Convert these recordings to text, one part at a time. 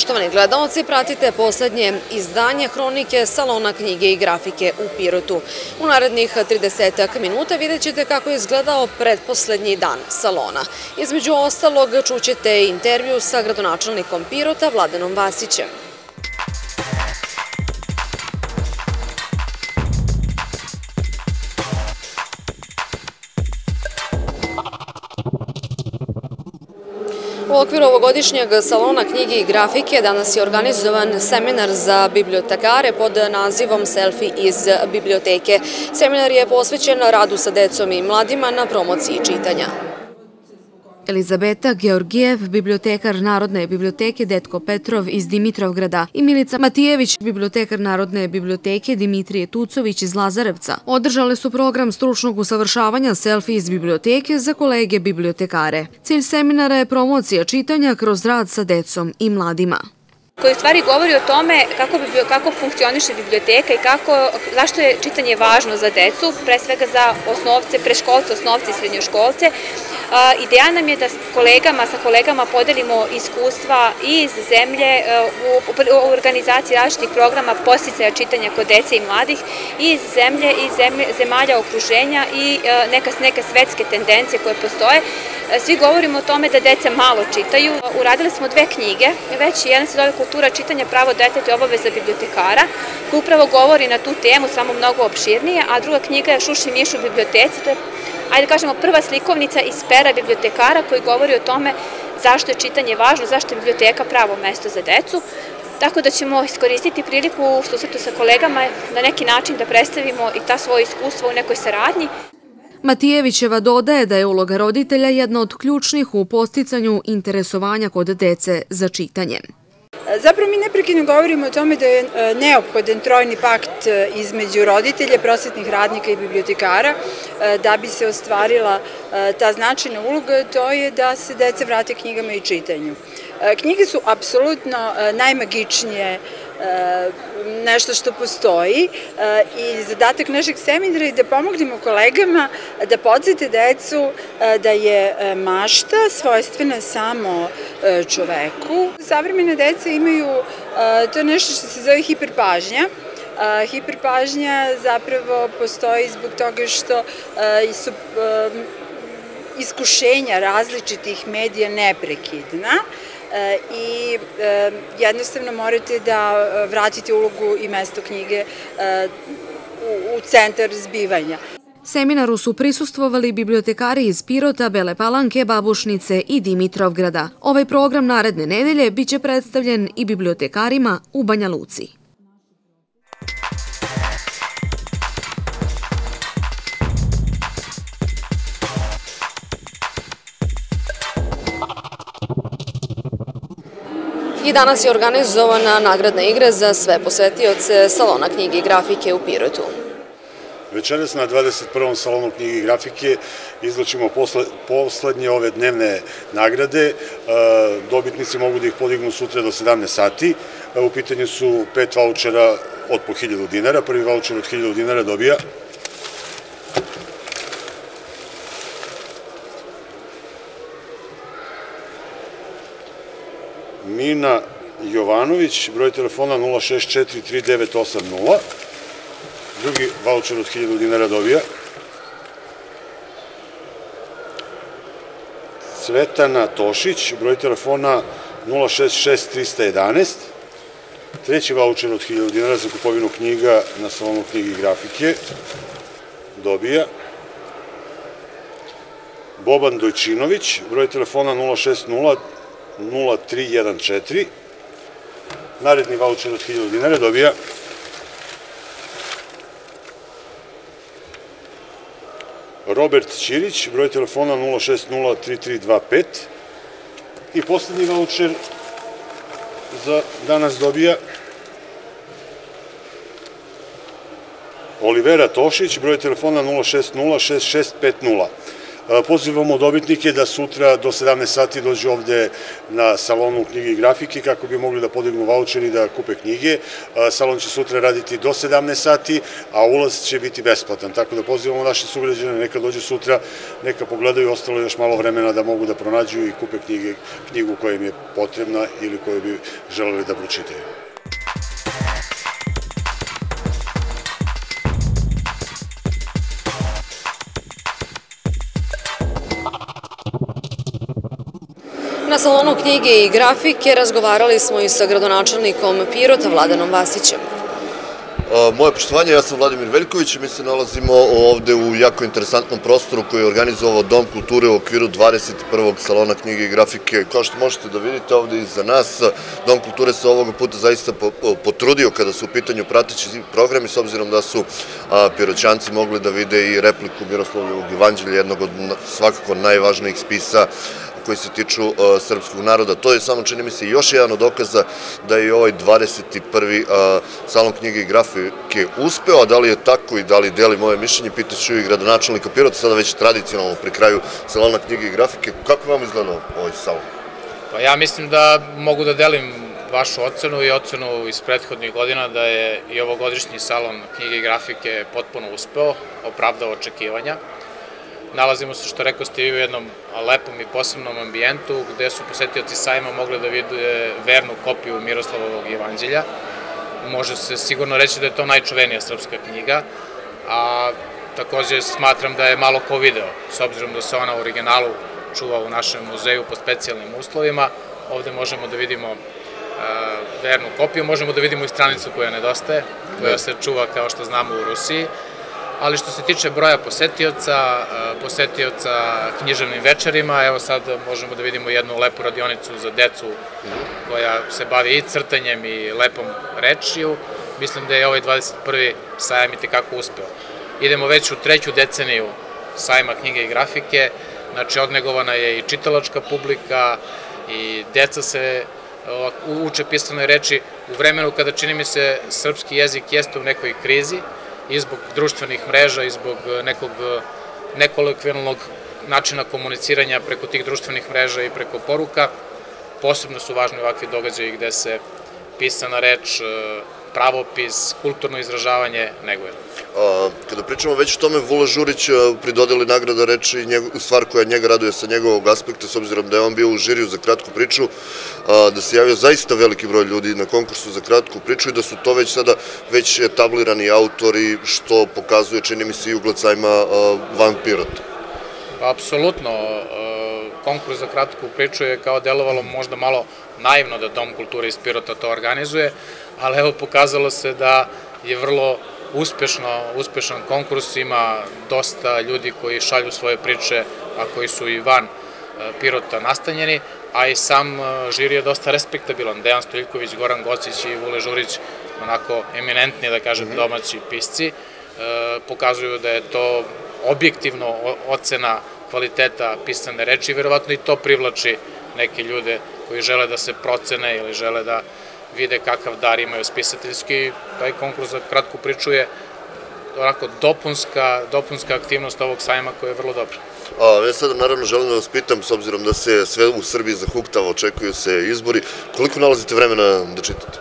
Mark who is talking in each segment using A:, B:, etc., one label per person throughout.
A: Poštovani gledalci, pratite poslednje izdanje hronike Salona knjige i grafike u Pirotu. U narednih 30 minuta vidjet ćete kako je izgledao predposlednji dan salona. Između ostalog čućete intervju sa gradonačelnikom Pirota Vladanom Vasićem. U okviru ovogodišnjeg salona knjige i grafike danas je organizovan seminar za bibliotekare pod nazivom Selfie iz biblioteke. Seminar je posvećen radu sa decom i mladima na promociji čitanja. Elizabeta Georgijev, bibliotekar Narodne biblioteke Detko Petrov iz Dimitrovgrada i Milica Matijević, bibliotekar Narodne biblioteke Dimitrije Tucović iz Lazarevca, održale su program stručnog usavršavanja selfie iz biblioteke za kolege bibliotekare. Cilj seminara je promocija čitanja kroz rad sa decom i mladima
B: koji u stvari govori o tome kako, bi, kako funkcioniše biblioteka i kako, zašto je čitanje važno za decu, pre svega za osnovce, preškolce, osnovce i srednjoškolce. Ideja nam je da s kolegama, sa kolegama podelimo iskustva iz zemlje u organizaciji različitih programa posticaja čitanja kod dece i mladih i iz zemlje i zemlje, zemalja okruženja i neka, neke svetske tendencije koje postoje. Svi govorimo o tome da deca malo čitaju. Uradili smo dve knjige, već jedna se zove Kultura čitanja pravo deteta i obaveza bibliotekara, koja upravo govori na tu temu, samo mnogo opširnije, a druga knjiga je Šuši Mišu u biblioteci, to je, ajde da kažemo, prva slikovnica iz pera bibliotekara koji govori o tome zašto je čitanje važno, zašto je biblioteka pravo mesto za decu. Tako da ćemo iskoristiti priliku u susretu sa kolegama na neki način da predstavimo i ta svoje iskustvo u nekoj saradnji.
A: Matijevićeva dodaje da je uloga roditelja jedna od ključnih u posticanju interesovanja kod dece za čitanje.
C: Zapravo mi neprekino govorimo o tome da je e, neophodan trojni pakt e, između roditelja, prosvetnih radnika i bibliotekara e, da bi se ostvarila ta značajna uloga, to je da se deca vrate knjigama i čitanju. Knjige su apsolutno najmagičnije nešto što postoji i zadatak našeg seminara je da pomognemo kolegama da podsjete decu da je mašta svojstvena samo čoveku. Savremene deca imaju to nešto što se zove hiperpažnja, hiperpažnja zapravo postoji zbog toga što su iskušenja različitih medija neprekidna E, i e, jednostavno morate da e, vratite ulogu i mesto knjige u centar zbivanja.
A: Seminaru su prisustvovali bibliotekari iz Pirota, Bele Palanke, Babušnice i Dimitrovgrada. Ovaj program naredne nedelje biće predstavljen i bibliotekarima u Banja Luci. I danas je organizovana nagradna igra za sve posetioce Salona knjige i grafike u Pirotu.
D: Večeras na 21. salonu knjige i grafike izlačimo posle, poslednje ove dnevne nagrade. E, dobitnici mogu da ih podignu sutra do 17 sati. E, u pitanju su pet vouchera od po 1000 dinara. Prvi voucher od 1000 dinara dobija Mina Jovanović, broj telefona 0643980. Drugi voucher od 1000 dinara dobija. Cvetana Tošić, broj telefona 066311. Treći voucher od 1000 dinara za kupovinu knjiga na salonu knjige i grafike. Dobija. Boban Dojčinović, broj telefona 060 0314. Naredni voucher od 1000 dinara dobija Robert Ćirić, broj telefona 0603325 i poslednji voucher za danas dobija Olivera Tošić, broj telefona 0606650. Pozivamo dobitnike da sutra do 17 sati dođu ovde na salonu knjige i grafike kako bi mogli da podignu voucher i da kupe knjige. Salon će sutra raditi do 17 sati, a ulaz će biti besplatan. Tako da pozivamo naše sugrađane, neka dođu sutra, neka pogledaju, ostalo još malo vremena da mogu da pronađu i kupe knjige, knjigu koja im je potrebna ili koju bi želeli da pročitaju.
A: Salonu knjige i grafike razgovarali smo i sa gradonačelnikom Pirota Vladanom Vasićem.
E: Moje poštovanje, ja sam Vladimir Veljković i mi se nalazimo ovde u jako interesantnom prostoru koji je organizovao Dom kulture u okviru 21. salona knjige i grafike. Kao što možete da vidite ovde iza nas, Dom kulture se ovoga puta zaista potrudio kada su u pitanju pratići programi, s obzirom da su piroćanci mogli da vide i repliku Miroslavljevog evanđelja, jednog od svakako najvažnijih spisa koji se tiču uh, srpskog naroda. To je samo, čini mi se, još jedan od dokaza da je ovaj 21. Uh, salon knjige i grafike uspeo, a da li je tako i da li deli moje mišljenje, pitaću i gradonačelnika Pirota, sada već tradicionalno pri kraju salona knjige i grafike. Kako vam izgledao ovaj salon?
F: Pa ja mislim da mogu da delim vašu ocenu i ocenu iz prethodnih godina da je i ovogodišnji salon knjige i grafike potpuno uspeo, opravdao očekivanja. Nalazimo se, što rekao ste, u jednom lepom i posebnom ambijentu gde su posetioci sajma mogli da vide vernu kopiju Miroslavovog evanđelja. Može se sigurno reći da je to najčuvenija srpska knjiga, a takođe smatram da je malo ko video, s obzirom da se ona u originalu čuva u našem muzeju po specijalnim uslovima. Ovde možemo da vidimo e, vernu kopiju, možemo da vidimo i stranicu koja nedostaje, koja se čuva kao što znamo u Rusiji ali što se tiče broja posetioca, e, posetioca književnim večerima, evo sad možemo da vidimo jednu lepu radionicu za decu koja se bavi i crtanjem i lepom rečiju. Mislim da je ovaj 21. sajam i tekako uspeo. Idemo već u treću deceniju sajma knjige i grafike, znači odnegovana je i čitalačka publika i deca se uče pisanoj reči u vremenu kada čini mi se srpski jezik jeste u nekoj krizi, i zbog društvenih mreža i zbog e, nekog e, nekolokvijalnog načina komuniciranja preko tih društvenih mreža i preko poruka. Posebno su važni ovakvi događaji gde se pisana reč, e, pravopis, kulturno izražavanje neguje.
E: Kada pričamo već o tome, Vula Žurić pridodali nagrada reči stvar koja njega raduje sa njegovog aspekta, s obzirom da je on bio u žiriju za kratku priču, a, da se javio zaista veliki broj ljudi na konkursu za kratku priču i da su to već sada već etablirani autori, što pokazuje, čini mi se, i ugled sajma van Pirota.
F: Pa, apsolutno, konkurs za kratku priču je kao delovalo možda malo naivno da Dom kulture iz Pirota to organizuje, ali evo pokazalo se da je vrlo uspešno, uspešan konkurs, ima dosta ljudi koji šalju svoje priče, a koji su i van e, Pirota nastanjeni, a i sam e, žiri je dosta respektabilan. Dejan Stojiljković, Goran Gocić i Vule Žurić, onako eminentni, da kažem, mhm. domaći pisci, e, pokazuju da je to objektivno ocena kvaliteta pisane reči verovatno i to privlači neke ljude koji žele da se procene ili žele da vide kakav dar imaju spisateljski. Taj konkurs za kratku priču je onako dopunska, dopunska aktivnost ovog sajma koja je vrlo dobra.
E: A, ja sada naravno želim da vas pitam, s obzirom da se sve u Srbiji zahuktava, očekuju se izbori, koliko nalazite vremena da čitate?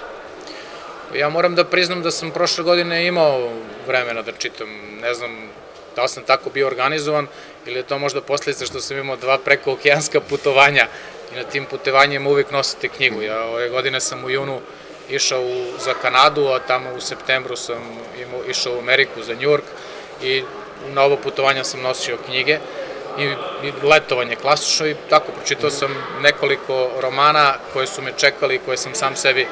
F: Ja moram da priznam da sam prošle godine imao vremena da čitam, ne znam da li sam tako bio organizovan ili je to možda posljedica što sam imao dva preko okeanska putovanja i na tim putovanjima uvijek nosite knjigu. Ja ove godine sam u junu išao u, za Kanadu, a tamo u septembru sam imao, išao u Ameriku za Njurk i na ovo putovanja sam nosio knjige i, i letovanje klasično i tako pročitao sam nekoliko romana koje su me čekali i koje sam sam sebi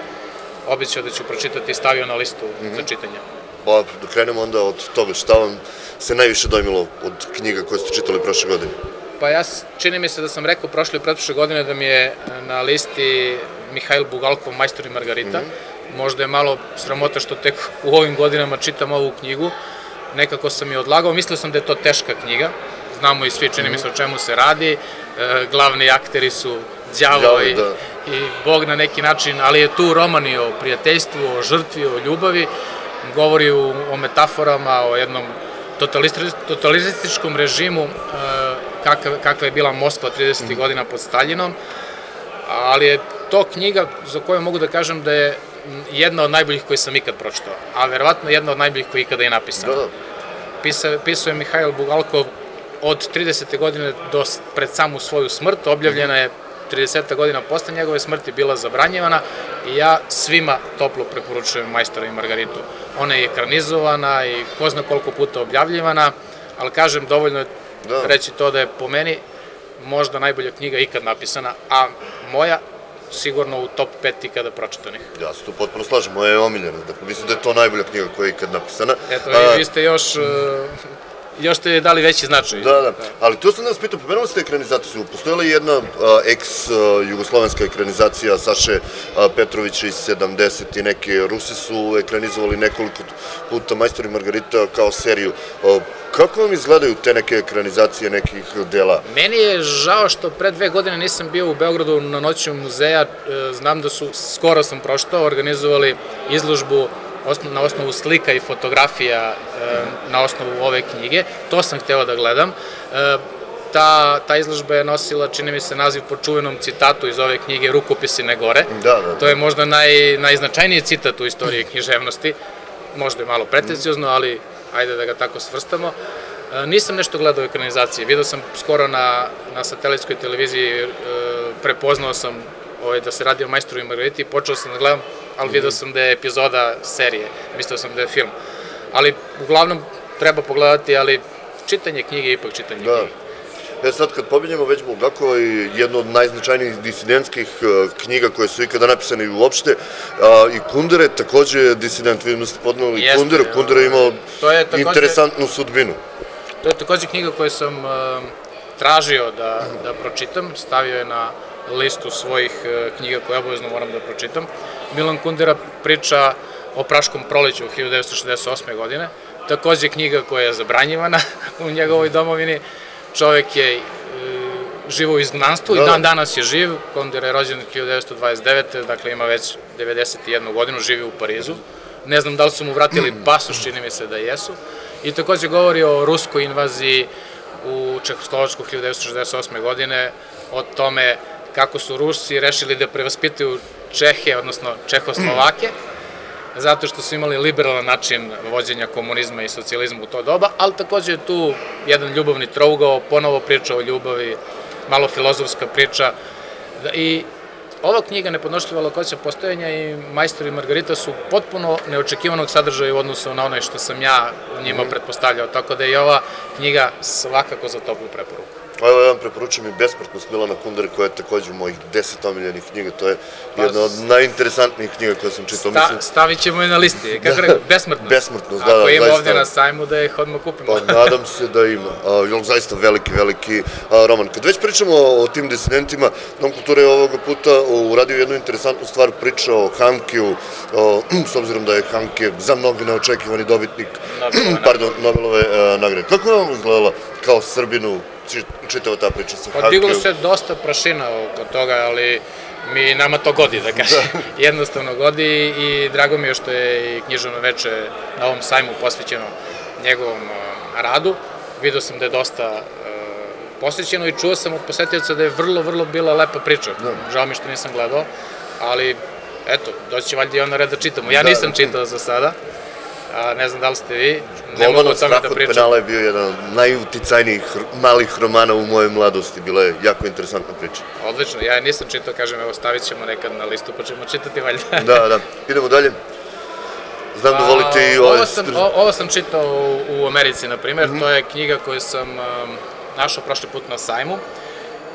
F: običao da ću pročitati i stavio na listu mm -hmm. za čitanje.
E: Pa da krenemo onda od toga, šta vam se najviše dojmilo od knjiga koje ste čitali prošle godine?
F: Pa ja čini mi se da sam rekao prošle i pretprošle godine da mi je na listi Mihajl Bugalkov, Majstor i Margarita. Mm -hmm. Možda je malo sramota što tek u ovim godinama čitam ovu knjigu. Nekako sam je odlagao, mislio sam da je to teška knjiga. Znamo i svi, čini mi se o čemu se radi. E, glavni akteri su đavo i, da. i Bog na neki način, ali je tu roman i o prijateljstvu, o žrtvi, o ljubavi. Govori o, o metaforama, o jednom totalističkom režimu e, kakva, kakva je bila Moskva 30. godina pod Staljinom, ali je to knjiga za koju mogu da kažem da je jedna od najboljih koje sam ikad pročitao, a verovatno jedna od najboljih koje ikada je napisana.
E: Da, da.
F: Pisa, pisao je Mihajl Bugalkov od 30. godine do pred samu svoju smrt, objavljena je 30. godina posle njegove smrti bila zabranjivana i ja svima toplo preporučujem Majstora i Margaritu. Ona je ekranizovana i ko zna koliko puta objavljivana, ali kažem, dovoljno je
E: Da.
F: reći to da je po meni možda najbolja knjiga ikad napisana, a moja sigurno u top 5 ikada pročitanih.
E: Ja se tu potpuno slažem, moja je omiljena, dakle mislim da je to najbolja knjiga koja je ikad napisana.
F: Eto,
E: A,
F: vi, ste još, uh, još ste dali veći značaj.
E: Da, da, ali tu sam da vas pitao, pomenuo ste ekranizaciju, postojala je jedna ex-jugoslovenska ekranizacija Saše Petrovića iz 70 i neke, Rusi su ekranizovali nekoliko puta Majstor i Margarita kao seriju. Kako vam izgledaju te neke ekranizacije nekih dela?
F: Meni je žao što pre dve godine nisam bio u Beogradu na noću muzeja, e, znam da su, skoro sam proštao, organizovali izložbu na osnovu slika i fotografija e, na osnovu ove knjige, to sam hteo da gledam. E, Ta, ta izložba je nosila, čini mi se, naziv po čuvenom citatu iz ove knjige Rukopisi ne gore.
E: Da, da, da.
F: To je možda naj, najznačajniji citat u istoriji književnosti, možda je malo pretencijozno, ali ajde da ga tako svrstamo. E, Nisam nešto gledao ekranizacije, vidio sam skoro na, na satelitskoj televiziji, prepoznao sam ovaj, da se radi o Majstru i Margariti, počeo sam da gledam, ali vidio sam da je epizoda serije, mislio sam da je film. Ali uglavnom treba pogledati, ali čitanje knjige je ipak čitanje
E: Da.
F: knjige.
E: E sad kad pominjemo već Bulgakova i jednu od najznačajnijih disidentskih e, knjiga koje su ikada napisane i uopšte, a, i Kundera je takođe disident, vidim da ste podneli
F: Jeste,
E: Kundera,
F: ja.
E: Kundera je imao
F: To je takođe-
E: interesantnu sudbinu.
F: To je takođe knjiga koju sam e, tražio da, da pročitam, stavio je na listu svojih e, knjiga koje obavezno moram da pročitam. Milan Kundera priča o Praškom proleću 1968. godine, takođe knjiga koja je zabranjivana u njegovoj domovini. Čovek je e, živo u izgnanstvu
E: Da,
F: i
E: da.
F: dan danas je živ. Kundera je rođen 1929. dakle ima već 91 godinu, živi u Parizu. Ne znam da li su mu vratili pasoš, čini mi se da jesu. I takođe govori o ruskoj invaziji u Čehoslovačku 1968. godine, o tome kako su Rusi rešili da prevaspitaju Čehe, odnosno Čehoslovake, zato što su imali liberalan način vođenja komunizma i socijalizma u to doba, ali takođe je tu jedan ljubavni trougao, ponovo priča o ljubavi, malo filozofska priča. I ova knjiga Nepodnošljiva lakoća postojanja i Majstor i Margarita su potpuno neočekivanog sadržaja u odnosu na onaj što sam ja njima pretpostavljao, tako da je ova knjiga svakako za toplu preporuku.
E: Evo ja vam preporučujem i Besmrtnost Milana Kundera koja je takođe u mojih deset omiljenih knjiga, to je
F: Pa
E: jedna od najinteresantnijih knjiga koje sam čitao,
F: Sta,
E: mislim,
F: stavit ćemo je na listi. Kako rekao, besmrtnost.
E: Besmrtnost, da,
F: Ako
E: da,
F: ima
E: zaista.
F: ovde na sajmu da ih odmah kupimo.
E: Pa nadam se da ima. A, jer zaista veliki, veliki a, roman. Kad već pričamo o, o tim disidentima, Dom kulture je ovoga puta uradio jednu interesantnu stvar, priča o Hankiju, o, s obzirom da je Hanke za mnogi neočekivani dobitnik
F: Nobelove
E: pardon, Nobelove a, nagrade. Kako je vam izgledala kao Srbinu či- čitava ta priča sa
F: Pa diglo
E: Hankijom?
F: se dosta prašina oko toga, ali mi nama to godi, da kažem. Jednostavno godi i drago mi je što je i književno veče na ovom sajmu posvećeno njegovom radu. Vidio sam da je dosta posvećeno i čuo sam od posetioca da je vrlo, vrlo bila lepa priča. Žao mi što nisam gledao, ali eto, doći će valjda i on na red da čitamo. Ja
E: Da,
F: nisam
E: da.
F: čitao za sada, a ne znam da li ste vi, ne
E: Golman od
F: tome
E: strah
F: da
E: od penala je bio jedan od najuticajnijih malih romana u mojoj mladosti. Bila je jako interesantna priča.
F: Odlično, ja nisam čitao, kažem, evo stavit ćemo nekad na listu pa ćemo čitati valjda.
E: Da, da. Idemo dalje. Znam da volite i ove...
F: Ovo sam, o- ovo sam čitao u, u Americi, na primjer, to je knjiga koju sam um, našao prošli put na sajmu.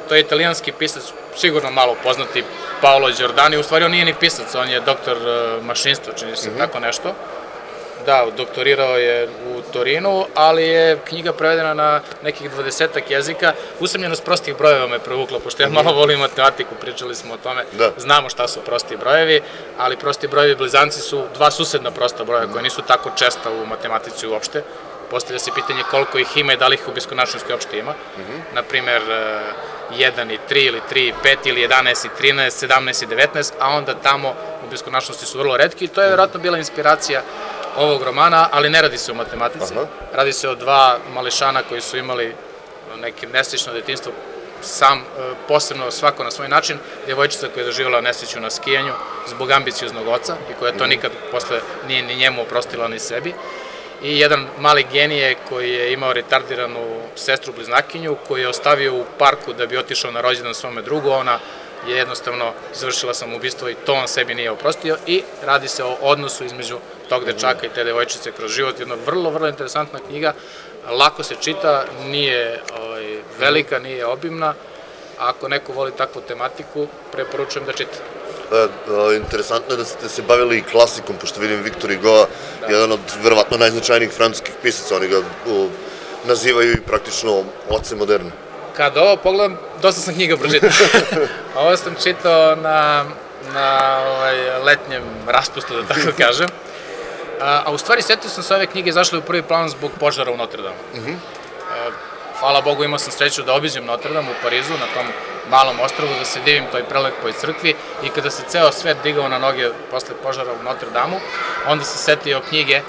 F: To je italijanski pisac, sigurno malo poznati, Paolo Giordani, u stvari on nije ni pisac, on je doktor uh, mašinstva, čini se tako nešto. Da, doktorirao je u Torinu, ali je knjiga prevedena na nekih dvadesetak jezika. Usamljenost prostih brojeva me provukla, pošto ja malo volim matematiku, pričali smo o tome.
E: Da.
F: Znamo šta su prosti brojevi, ali prosti brojevi blizanci su dva susedna prosta broja koja nisu tako česta u matematici uopšte. Postavlja se pitanje koliko ih ima i da li ih u beskonačnosti uopšte ima. Naprimer, 1 i 3 ili 3 i 5 ili 11 i 13, 17 i 19, a onda tamo u beskonačnosti su vrlo redki i to je vjerojatno bila inspiracija ovog romana, ali ne radi se o matematici.
E: Aha.
F: Radi se o dva mališana koji su imali nekim nesrećno detinstvo, sam, e, posebno svako na svoj način, djevojčica koja je doživjela nesreću na skijanju zbog ambicioznog oca i koja to nikad posle nije ni njemu oprostila ni sebi. I jedan mali genije koji je imao retardiranu sestru bliznakinju, koji je ostavio u parku da bi otišao na rođendan svome drugu, ona je jednostavno izvršila samoubistvo i to on sebi nije oprostio i radi se o odnosu između tog dečaka i te devojčice kroz život. Jedna vrlo, vrlo interesantna knjiga, lako se čita, nije ovaj, velika, nije obimna. Ako neko voli takvu tematiku, preporučujem da čita.
E: E, e, interesantno je da ste se bavili i klasikom, pošto vidim Viktor Hugo, da. jedan od verovatno najznačajnijih francuskih pisaca, oni ga nazivaju i praktično oce moderne.
F: Kad ovo pogledam, dosta sam knjiga pročitao. ovo sam čitao na, na ovaj, letnjem raspustu, da tako kažem. A, a u stvari setio sam se ove knjige zašle u prvi plan zbog požara u Notre Dame. -huh. a, hvala Bogu imao sam sreću da obiđem Notre Dame u Parizu, na tom malom ostrovu, da se divim toj prelepoj crkvi i kada se ceo svet digao na noge posle požara u Notre Dame, onda se setio knjige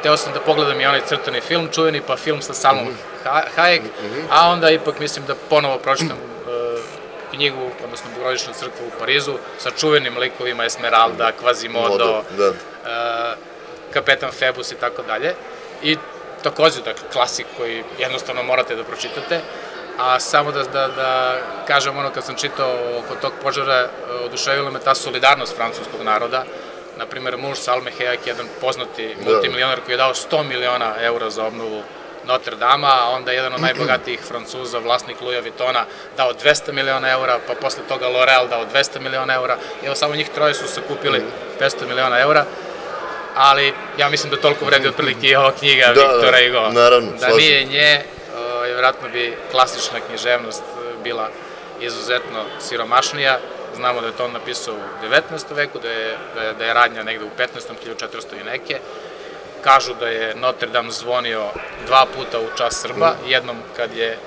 F: Hteo sam da pogledam i onaj crtani film, čuveni pa film sa Salmom mm -hmm. Hayek, mm -hmm. a onda ipak mislim da ponovo pročitam uh, knjigu, odnosno Bogorodičnu crkvu u Parizu, sa čuvenim likovima Esmeralda, Quasimodo, da. Uh, Kapetan Febus i tako dalje. I takođe, dakle, klasik koji jednostavno morate da pročitate. A samo da, da, da kažem ono kad sam čitao oko tog požara, oduševila me ta solidarnost francuskog naroda, na primjer, muž Salme Hayek, jedan poznati da. multimilionar koji je dao 100 miliona eura za obnovu Notre Dama, a onda jedan od najbogatijih Francuza, vlasnik Louis Vuittona, dao 200 miliona eura, pa posle toga L'Oreal dao 200 miliona eura, evo samo njih troje su sakupili 500 miliona eura, ali ja mislim da toliko vredi otprilike i ova knjiga da, Viktora da, Hugo.
E: Naravno,
F: da nije nje, o, vjerojatno bi klasična književnost bila izuzetno siromašnija, Znamo da je to on napisao u 19. veku, da je, da je, da je radnja negde u 15. 1400 i neke. Kažu da je Notre Dame zvonio dva puta u čas Srba, mm. jednom kad je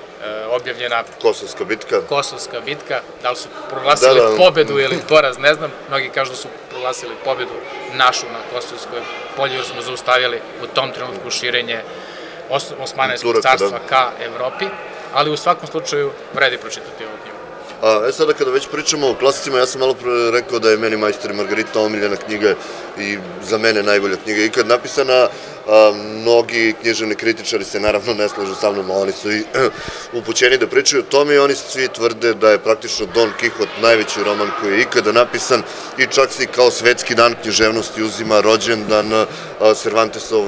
F: objavljena
E: Kosovska bitka.
F: Kosovska bitka, da li su proglasili da, da. pobedu ili poraz, ne znam. Mnogi kažu da su proglasili pobedu našu na Kosovskoj polju, jer smo zaustavili u tom trenutku širenje Osmanijskog carstva da. ka Evropi, ali u svakom slučaju vredi pročitati ovu knjigu.
E: E sada kada već pričamo o klasicima, ja sam malo pre rekao da je meni Majstor i Margarita omiljena knjiga i za mene najbolja knjiga ikad napisana. A, mnogi književni kritičari se naravno ne slažu sa mnom, oni su i upućeni da pričaju o tome i oni svi tvrde da je praktično Don Quixote najveći roman koji je ikada napisan i čak se kao svetski dan književnosti uzima rođendan Cervantesov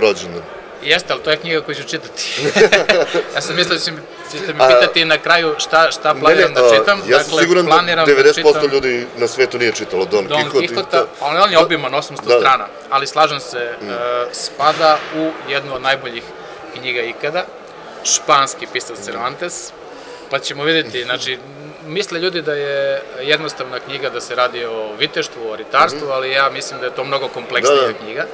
E: rođendan.
F: Jeste, ali to je knjiga koju ću čitati. ja sam mislio da ćete mi pitati na kraju šta, šta planiram ne, ne, da čitam.
E: Ja sam dakle, siguran da 90% da ljudi na svetu nije čitalo Don, Don Quixote. Quixote,
F: ali on je obiman, 800 da, strana. Ali slažem se, mm. uh, spada u jednu od najboljih knjiga ikada. Španski pisac Cervantes. Pa ćemo vidjeti, znači, misle ljudi da je jednostavna knjiga da se radi o viteštvu, o ritarstvu, mm -hmm. ali ja mislim da je to mnogo kompleksnija da, da. knjiga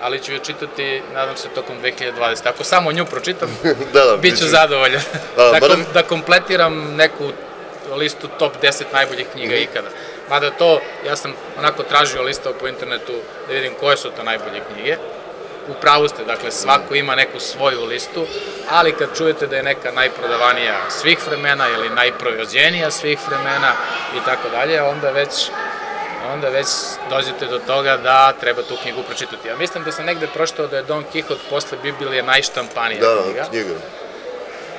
F: ali ću je čitati, nadam se, tokom 2020. Ako samo nju pročitam, da, da, bit ću zadovoljan. A, da, kom, da kompletiram neku listu top 10 najboljih knjiga mm -hmm. ikada. Mada to, ja sam onako tražio listao po internetu da vidim koje su to najbolje knjige. U pravu ste, dakle, svako ima neku svoju listu, ali kad čujete da je neka najprodavanija svih vremena ili najprovođenija svih vremena i tako dalje, onda već onda već dođete do toga da treba tu knjigu pročitati. Ja mislim da sam negde proštao da je Don Quixote posle Biblije najštampanija da, knjiga. Da, knjiga.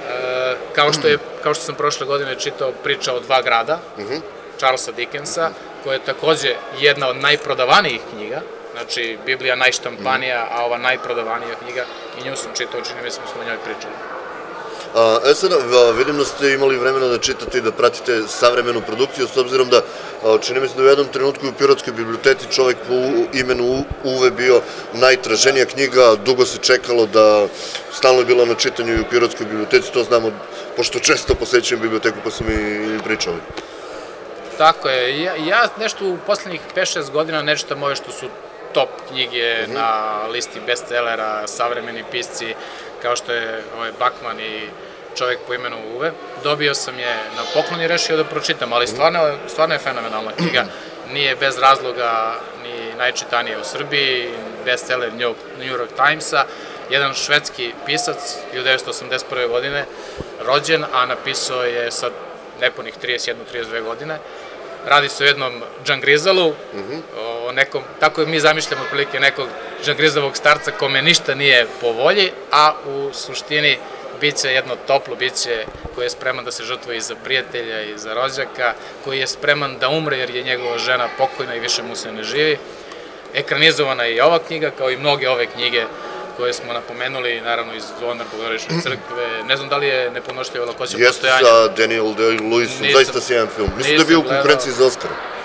F: E, kao, što je, kao što sam prošle godine čitao priča o dva grada, uh mhm. -huh. Charlesa Dickensa, uh -huh. koja je takođe jedna od najprodavanijih knjiga, znači Biblija najštampanija, uh -huh. a ova najprodavanija knjiga, i nju sam čitao, čini mi smo o njoj pričali.
E: E sada, vidim da ste imali vremena da čitate i da pratite savremenu produkciju, s obzirom da čini mi se da u jednom trenutku u Pirotskoj biblioteci čovek po imenu Uve bio najtraženija knjiga, dugo se čekalo da stalno je bilo na čitanju i u Pirotskoj biblioteci, to znamo, pošto često posećujem biblioteku pa sam i pričali.
F: Tako je, ja, ja nešto u poslednjih 5-6 godina nešto moje što su top knjige mhm. na listi bestsellera, savremeni pisci, kao što je ovaj Bakman i čovek po imenu Uve. Dobio sam je na poklon i rešio da pročitam, ali stvarno, stvarno je fenomenalna knjiga. Nije bez razloga ni najčitanija u Srbiji, bestseller New York Timesa jedan švedski pisac 1981. godine, rođen, a napisao je sad nepunih 31-32 godine. Radi se o jednom džangrizalu, -huh. o nekom, tako mi zamišljamo otprilike nekog džangrizavog starca kome ništa nije po volji, a u suštini biće jedno toplo biće koje je spreman da se žrtvuje i za prijatelja i za rođaka, koji je spreman da umre jer je njegova žena pokojna i više mu se ne živi. Ekranizovana je i ova knjiga, kao i mnoge ove knjige koje smo napomenuli, naravno iz Zvonar Bogorodične crkve. Ne znam da li je neponošljivo lakoća postojanja.
E: Jeste sa Daniel Day-Lewisom, zaista sjajan film. Mislim da je bio u konkurenciji za Oscara.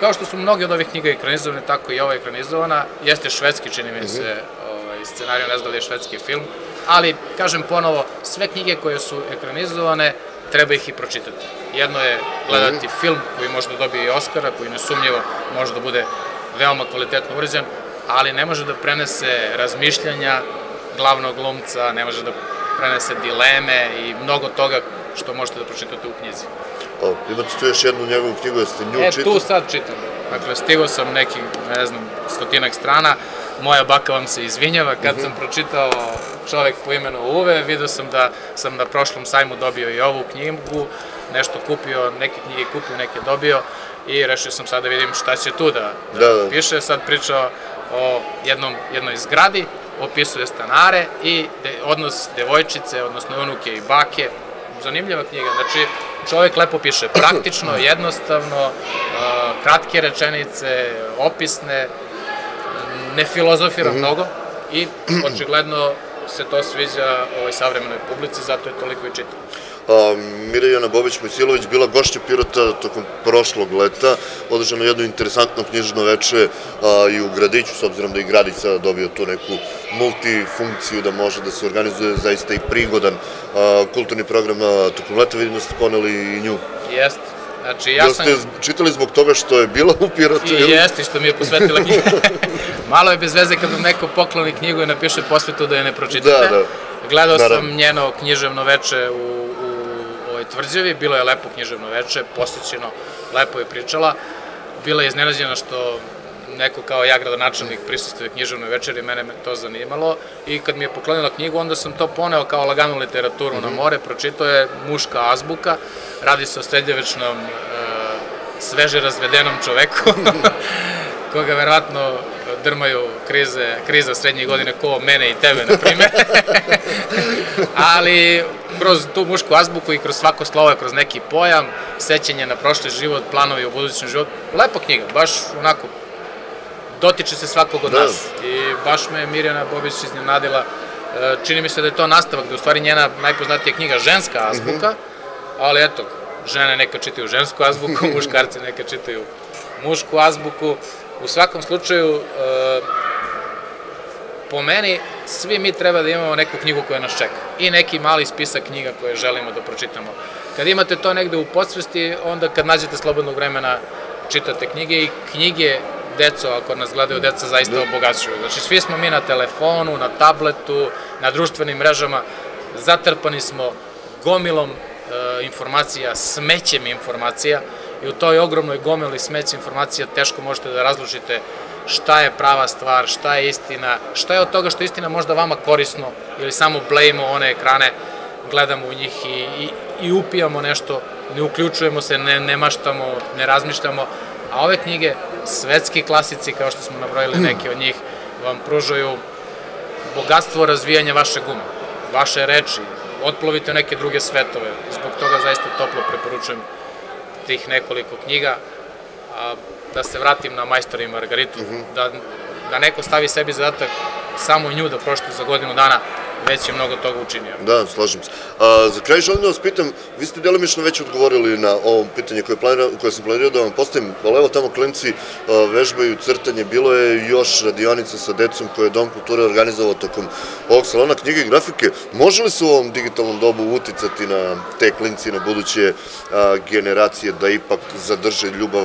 F: Kao što su mnogi od ovih knjiga ekranizovane, tako i ova ekranizovana. Jeste švedski, čini mi se, ovaj, scenariju, ne znam da je švedski film, ali, kažem ponovo, sve knjige koje su ekranizovane, treba ih i pročitati. Jedno je gledati -hmm. film koji može da dobije i Oscara, koji nesumnjivo može da bude veoma kvalitetno urađen, ali ne može da prenese razmišljanja glavnog glumca, ne može da prenese dileme i mnogo toga što možete da pročitate u knjizi.
E: O, imate tu još jednu njegovu knjigu, jeste nju
F: e,
E: čitali?
F: E, tu sad čitam. Dakle, stigao sam neki, ne znam, stotinak strana, moja baka vam se izvinjava, kad -huh. sam pročitao čovek po imenu Uve, vidio sam da sam na prošlom sajmu dobio i ovu knjigu, nešto kupio, neke knjige kupio, neke dobio i rešio sam sad da vidim šta će tu da, da, da, da. piše. Sad pričao o jednom, jednoj zgradi, opisuje stanare i de, odnos devojčice, odnosno unuke i bake. Zanimljiva knjiga, znači čovek lepo piše, praktično, jednostavno, uh, kratke rečenice, opisne, ne filozofira -hmm. mnogo i očigledno se to sviđa ovoj savremenoj publici, zato je toliko i čitam.
E: A, Mirjana Bobić-Mojsilović bila gošća Pirota tokom prošlog leta, održano jedno interesantno knjižno veče a, i u Gradiću, s obzirom da i Gradić sada dobio tu neku multifunkciju da može da se organizuje zaista i prigodan a, kulturni program a, tokom leta, vidim da ste poneli i nju.
F: Jeste. Znači, ja
E: sam... ste čitali zbog toga što je bila u Pirotu?
F: I jeste, što mi je posvetila knjiga. Malo je bez veze kad vam neko pokloni knjigu i napiše posvetu da je ne pročitate. Da, da. Gledao Naravno. sam njeno književno veče u, u ovoj tvrđavi, bilo je lepo književno veče, posjećeno, lepo je pričala. Bila je iznenađena što neko kao ja gradonačelnik prisustuje književnoj večeri, mene me to zanimalo i kad mi je poklonila knjigu, onda sam to poneo kao laganu literaturu mm -hmm. na mhm. more, pročito je Muška azbuka, radi se o sredljevečnom e, sveže razvedenom čoveku, koga verovatno drmaju krize, kriza srednjih godine ko mene i tebe, na primjer. Ali kroz tu mušku azbuku i kroz svako slovo, kroz neki pojam, sećanje na prošli život, planovi u budućem životu, lepa knjiga, baš onako dotiče se svakog od da. nas. I baš me Mirjana Bobić iznenadila. E, čini mi se da je to nastavak, da je u stvari njena najpoznatija knjiga ženska azbuka, mm -hmm. ali eto, žene neka čitaju žensku azbuku, muškarci neka čitaju mušku azbuku. U svakom slučaju, e, po meni, svi mi treba da imamo neku knjigu koja nas čeka. I neki mali spisak knjiga koje želimo da pročitamo. Kad imate to negde u podsvesti, onda kad nađete slobodnog vremena, čitate knjige i knjige deco, ako nas gledaju deca, zaista obogaćuju. Znači, svi smo mi na telefonu, na tabletu, na društvenim mrežama, zatrpani smo gomilom e, informacija, smećem informacija. I u toj ogromnoj gomili smeća informacija teško možete da razlučite šta je prava stvar, šta je istina, šta je od toga što je istina možda vama korisno ili samo blejimo one ekrane, gledamo u njih i, i, i upijamo nešto, ne uključujemo se, ne, ne maštamo, ne razmišljamo, a ove knjige, svetski klasici, kao što smo nabrojili neke od njih, vam pružaju bogatstvo razvijanja vaše gume, vaše reči, otplovite neke druge svetove. Zbog toga zaista toplo preporučujem tih nekoliko knjiga. A, da se vratim na Majstora i Margaritu, mhm. da, da neko stavi sebi zadatak samo nju da prošli za godinu dana, već je mnogo toga učinio.
E: Da, slažem se. Za kraj želim da vas pitam, vi ste delimično već odgovorili na ovo pitanje koje, planira, sam planirao da vam postavim, ali evo tamo klinci vežbaju crtanje, bilo je još radionica sa decom koje je Dom kulture organizovao tokom ovog salona knjige i grafike. Može li se u ovom digitalnom dobu uticati na te klinci, na buduće generacije da ipak zadrže ljubav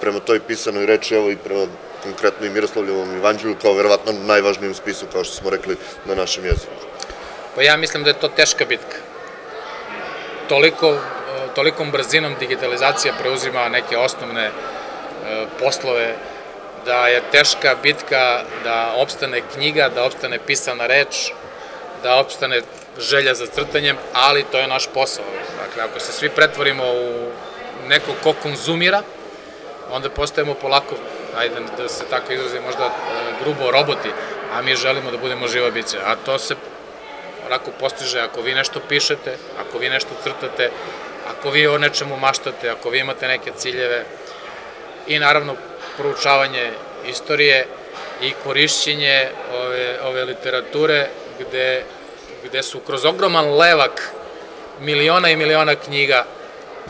E: prema toj pisanoj reči, evo i prema konkretno i Miroslavljevom evanđelju kao verovatno najvažnijem spisu, kao što smo rekli, na našem jeziku?
F: Pa ja mislim da je to teška bitka. Toliko, e, tolikom brzinom digitalizacija preuzima neke osnovne e, poslove da je teška bitka da opstane knjiga, da opstane pisana reč, da opstane želja za crtanjem, ali to je naš posao. Dakle, ako se svi pretvorimo u neko ko konzumira, onda postajemo polako, ajde da se tako izrazi, možda e, grubo roboti, a mi želimo da budemo živa bića. A to se onako postiže ako vi nešto pišete, ako vi nešto crtate, ako vi o nečemu maštate, ako vi imate neke ciljeve i naravno proučavanje istorije i korišćenje ove, ove literature gde, gde su kroz ogroman levak miliona i miliona knjiga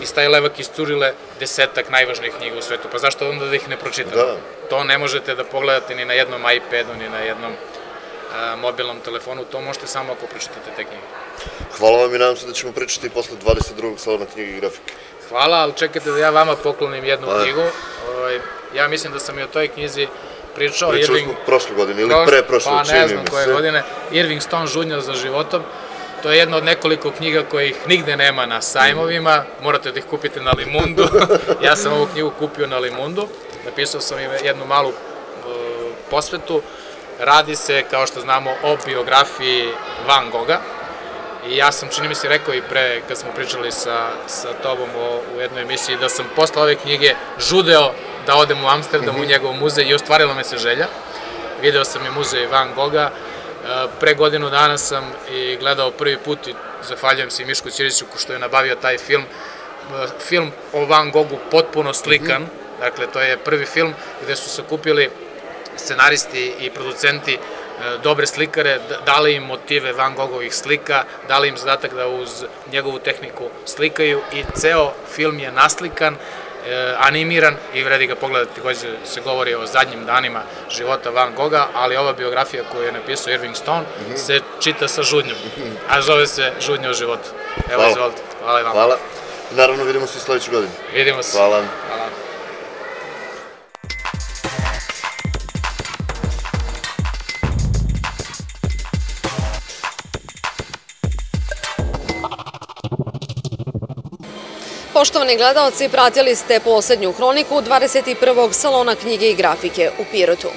F: iz taj levak isturile desetak najvažnijih knjiga u svetu. Pa zašto onda da ih ne pročitamo? Da. To ne možete da pogledate ni na jednom iPadu, ni na jednom a, mobilnom telefonu, to možete samo ako pročitate te knjige.
E: Hvala vam i nadam se da ćemo pričati posle 22. salona knjige i grafike.
F: Hvala, ali čekajte da ja vama poklonim jednu pa, knjigu. Ovaj, ja mislim da sam i o toj knjizi pričao.
E: Pričali Irving, smo prošle godine ili pre prošle,
F: pa, ne znam koje godine. Irving Stone žudnja za životom. To je jedna od nekoliko knjiga kojih nigde nema na sajmovima, morate da ih kupite na Limundu. ja sam ovu knjigu kupio na Limundu, napisao sam im jednu malu uh, posvetu. Radi se, kao što znamo, o biografiji Van Gogha. I ja sam, čini mi se, rekao i pre, kad smo pričali sa, sa tobom o, u jednoj emisiji, da sam posle ove knjige žudeo da odem u Amsterdam u mhm. njegov muzej i ostvarila me se želja. Video sam i muzej Van Gogha, Pre godinu dana sam i gledao prvi put i zahvaljujem se i Mišku Ćiriću što je nabavio taj film. Film o Van Goghu potpuno slikan, mhm. dakle to je prvi film gde su se kupili scenaristi i producenti e, dobre slikare, dali im motive Van Gogovih slika, dali im zadatak da uz njegovu tehniku slikaju i ceo film je naslikan e, animiran i vredi ga pogledati koji se govori o zadnjim danima života Van Gogha, ali ova biografija koju je napisao Irving Stone mm -hmm. se čita sa žudnjom, a zove se Žudnja o životu. Evo, Hvala. izvolite. Hvala i vam.
E: Hvala. Naravno, vidimo se sledeću godinu.
F: Vidimo se.
E: Hvala.
F: Hvala.
A: Poštovani gledalci, pratili ste poslednju hroniku 21. salona knjige i grafike u Pirotu.